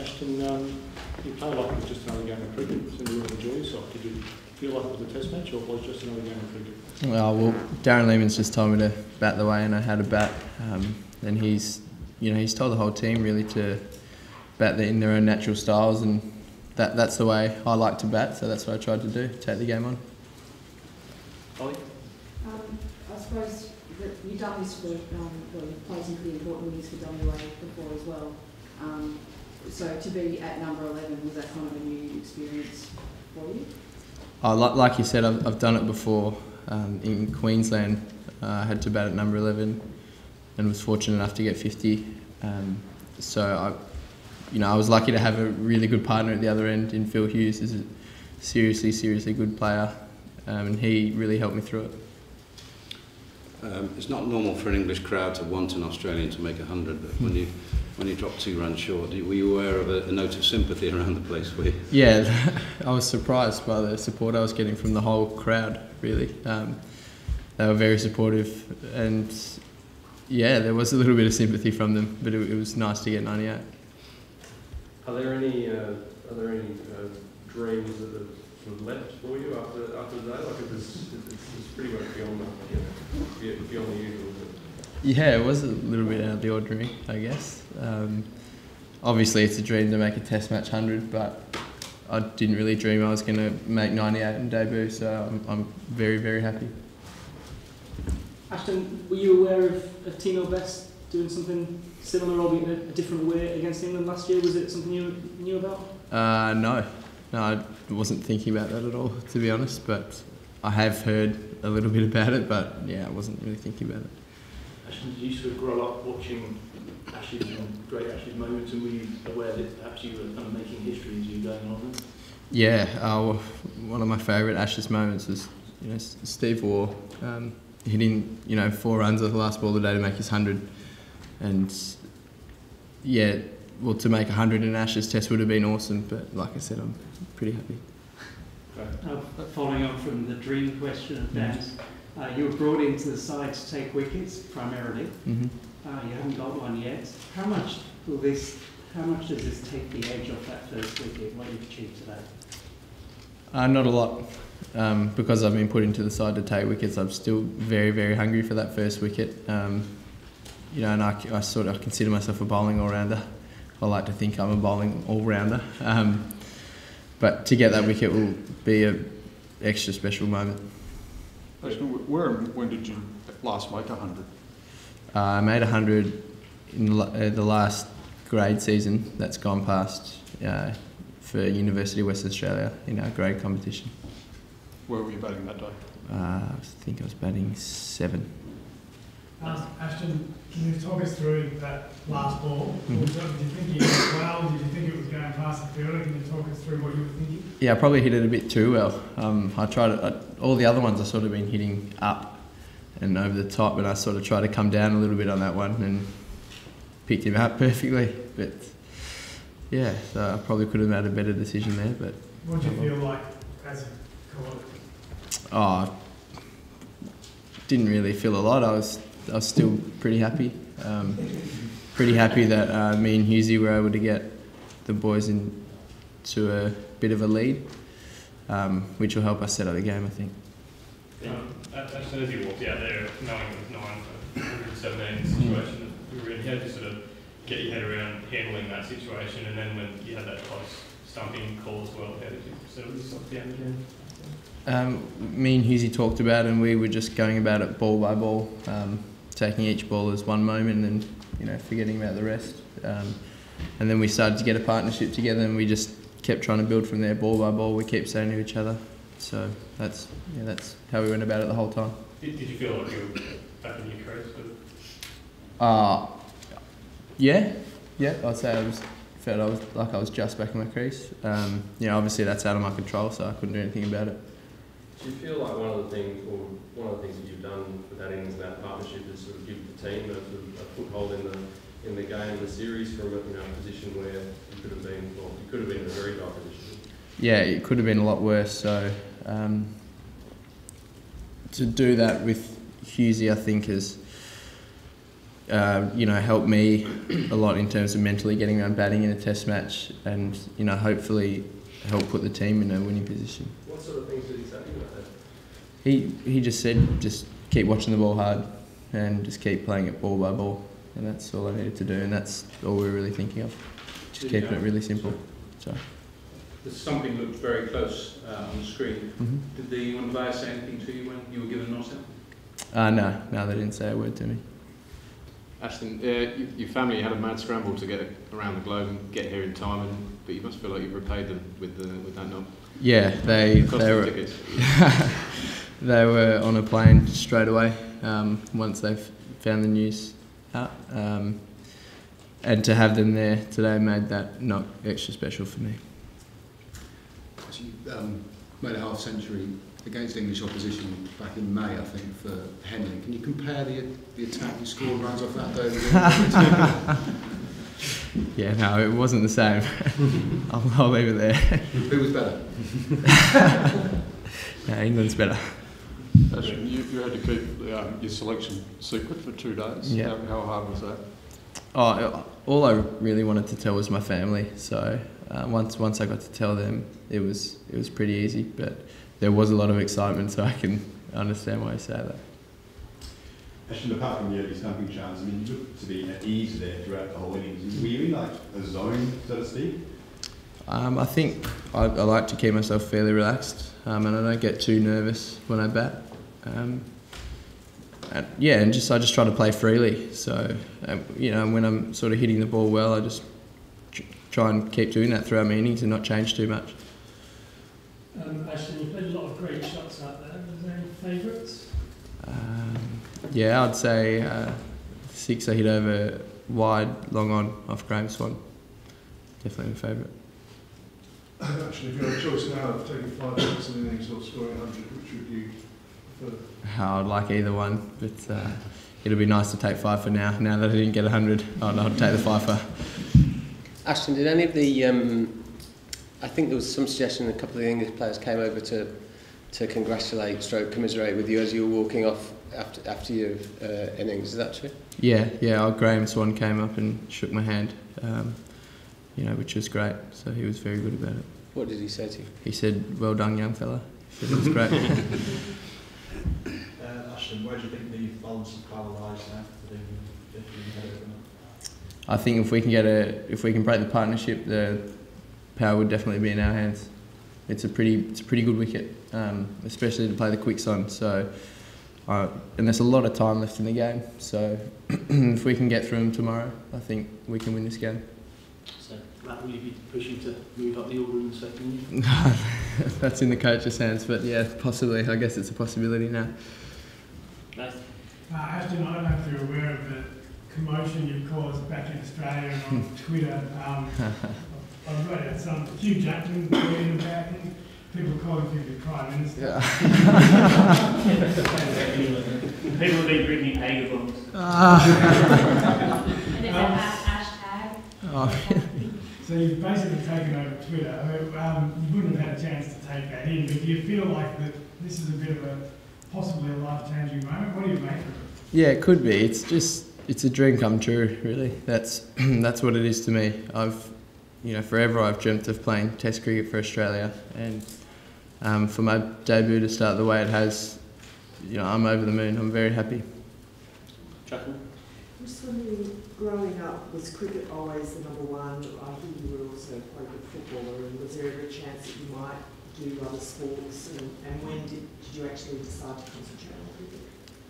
Ashton, um, you played like it was just another game of cricket, so you really enjoy yourself. Did you feel like it was a test match or was it just another game of cricket? Well, well, Darren Lehmann's just told me to bat the way I know how to bat, um, and he's, you know, he's told the whole team really to bat in their own natural styles, and that that's the way I like to bat. So that's what I tried to do, take the game on. Ollie? Um, I suppose that you've done this for, um, well, you've played some pretty important innings for WA before as well. Um, so to be at number 11, was that kind of a new experience for you? Oh, like, like you said, I've, I've done it before um, in Queensland. Uh, I had to bat at number 11 and was fortunate enough to get 50. Um, so I, you know, I was lucky to have a really good partner at the other end in Phil Hughes. He's a seriously, seriously good player, um, and he really helped me through it. Um, it's not normal for an English crowd to want an Australian to make 100, but when you when you dropped two runs short, were you aware of a, a note of sympathy around the place? Were you? Yeah, I was surprised by the support I was getting from the whole crowd. Really, um, they were very supportive, and yeah, there was a little bit of sympathy from them, but it, it was nice to get 98. Are there any uh, are there any uh, dreams that have left for you after after that? Like it was, it's, it's pretty much beyond the you know, beyond the usual. Yeah, it was a little bit out of the ordinary, I guess. Um, obviously, it's a dream to make a Test match hundred, but I didn't really dream I was going to make 98 in debut, so I'm, I'm very very happy. Ashton, were you aware of, of Tino Best doing something similar, albeit in a, a different way against England last year? Was it something you knew about? Uh, no, no, I wasn't thinking about that at all, to be honest. But I have heard a little bit about it, but yeah, I wasn't really thinking about it. Ashton, did you sort of grow up watching Ashes and great Ashes moments, and were you aware that perhaps you were kind of making history as you were going on? Yeah, uh, one of my favourite Ashes moments was you know Steve Waugh um, hitting you know four runs at the last ball of the day to make his hundred, and yeah, well to make a hundred in Ashes Test would have been awesome, but like I said, I'm pretty happy. Uh, following on from the dream question of Dan's, uh, you were brought into the side to take wickets primarily. Mm-hmm. Uh, you haven't got one yet. How much will this? How much does this take the edge off that first wicket? What you've achieved today? Uh, not a lot. Um, because I've been put into the side to take wickets, I'm still very, very hungry for that first wicket. Um, you know, and I, I, sort of consider myself a bowling all-rounder. I like to think I'm a bowling all-rounder. Um, but to get that wicket will be a extra special moment. Where when did you last make 100? Uh, I made 100 in uh, the last grade season that's gone past uh, for University of West Australia in our grade competition. Where were you batting that day? Uh, I think I was batting seven. Um, Ashton, can you talk us through that last ball? Mm-hmm. Did you think it well? Did you think it was going past the fielder? Can you talk us through what you were thinking? Yeah, I probably hit it a bit too well. Um, I tried I, all the other ones I sort of been hitting up and over the top, and I sort of tried to come down a little bit on that one and picked him out perfectly. But yeah, so I probably could have made a better decision there. But what did you feel like as caught it? Oh, didn't really feel a lot. I was I was still pretty happy. Um, pretty happy that uh, me and Hughesy were able to get the boys into a bit of a lead, um, which will help us set up the game, I think. Um, as soon as you walked out there, knowing it was nine for 117 situation that you were in, how did you sort of get your head around handling that situation? And then when you had that close stumping call as well, how did you settle yourself down again? Um, me and Hughesy talked about it and we were just going about it ball by ball, um, taking each ball as one moment and you know forgetting about the rest. Um, and then we started to get a partnership together and we just kept trying to build from there ball by ball. We keep saying to each other. So that's yeah, that's how we went about it the whole time. Did, did you feel like you were back in your crease? Uh, yeah, yeah, I'd say I was felt I was like I was just back in my crease. Um, you know, obviously that's out of my control, so I couldn't do anything about it. Do you feel like one of the things, or one of the things that you've done with that innings and that partnership is sort of give the team a, a foothold in the in the game, the series, from a you know, position where you could have been, well, you could have been in a very dire position. Yeah, it could have been a lot worse. So um, to do that with Hughesy, I think is uh, you know, help me a lot in terms of mentally getting around batting in a test match and, you know, hopefully help put the team in a winning position. What sort of things did he say about that? He, he just said, just keep watching the ball hard and just keep playing it ball by ball. And that's all I needed to do, and that's all we we're really thinking of. Just Did keeping you- it really simple. So, The stumping looked very close uh, on the screen. mhm. Did the umpire say anything to you when you were given an out? uh, no, no, they didn't say a word to me. Ashton, uh, you, your family had a mad scramble to get around the globe and get here in time, and, but you must feel like you've repaid them with, the, with that knock. Yeah, they, Cost they of were. they were on a plane straight away um, once they found the news out. Um, and to have them there today made that not extra special for me. So you um, made a half century against English opposition back in May, I think, for Henley. Can you compare the, the attack you scored runs off that day? Yeah, no, it wasn't the same. I'll, I'll leave it there. Who was better? no, England's better. Ashton, you, you had to keep um, your selection secret for two days. Yeah. How, how hard was that? Oh, all I really wanted to tell was my family. So uh, once once I got to tell them, it was it was pretty easy. But there was a lot of excitement, so I can understand why you say that. Ashton, apart from the early stumping chance, I mean, you looked to be at ease there throughout the whole innings. Were you in like a zone, so to speak? Um, I think I, I like to keep myself fairly relaxed, um, and I don't get too nervous when I bat. Um, and yeah, and just I just try to play freely. So um, you know, when I'm sort of hitting the ball well, I just try and keep doing that throughout my innings and not change too much. Um, Ashton, you've played a lot of great shots out there. Is there any favourites? Um, yeah, I'd say uh, six I hit over wide, long on off Graeme Swann. Definitely my favourite. Actually, if you had a choice now of taking five shots in innings or scoring 100, which would you prefer? I'd like either one, but uh, it'll be nice to take five for now. Now that I didn't get 100, I'd, I'd take the five for. Ashton, did any of the, um, I think there was some suggestion a couple of the English players came over to, to congratulate, stroke, commiserate with you as you were walking off after, after your uh, innings. Is that true? Yeah, yeah. Our Graeme Swann came up and shook my hand, um, you know, which was great. So he was very good about it. What did he say to you? He said, "Well done, young fella." He said it was great. Uh, Ashton, where do you think the balance of power lies now for the if you had it or not? I think if we can get a, if we can break the partnership, the power would definitely be in our hands. It's a pretty, it's a pretty good wicket, um, especially to play the quick on. So, uh, and there's a lot of time left in the game. So, if we can get through them tomorrow, I think we can win this game. So, Matt, will you be pushing to move up the order in the second year? That's in the coach's hands, but yeah, possibly. I guess it's a possibility now. Nathan? Uh, Ashton, I don't know if you're aware of the commotion you've caused back in Australia and on Twitter. Um, I've read it, some Hugh Jackman tweeting about him, people calling you the Prime Minister. People have been bringing Hager bombs. And is Um, it hashtag? Oh. So you've basically taken over Twitter. Um, you wouldn't have had a chance to take that in, but do you feel like that this is a bit of a possibly a life-changing moment? What do you make of it? Yeah, it could be. It's just it's a dream come true, really. That's that's what it is to me. I've you know forever I've dreamt of playing Test cricket for Australia, and um, for my debut to start the way it has, you know I'm over the moon. I'm very happy. Jacqueline? Just when you were growing up, was cricket always the number one? I think you were also quite a good footballer, and was there ever a chance that you might do other sports? And, and when did, did you actually decide to concentrate on cricket?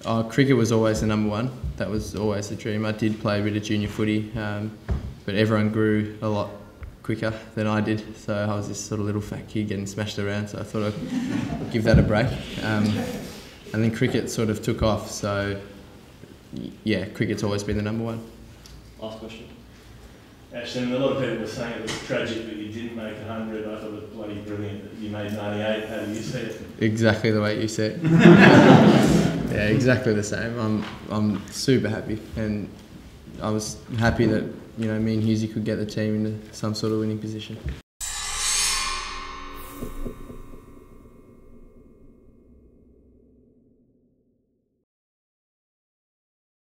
Uh, cricket was always the number one. That was always the dream. I did play a bit of junior footy, um, but everyone grew a lot quicker than I did. So I was this sort of little fat kid getting smashed around. So I thought I'd give that a break. Um, and then cricket sort of took off. So yeah, cricket's always been the number one. Last question. Ashton, a lot of people were saying it was tragic that you didn't make 100. I thought it was bloody brilliant that you made 98. How do you see it? Exactly the way you see it. yeah, exactly the same. I'm I'm super happy, and I was happy that you know me and Hughesy could get the team into some sort of winning position.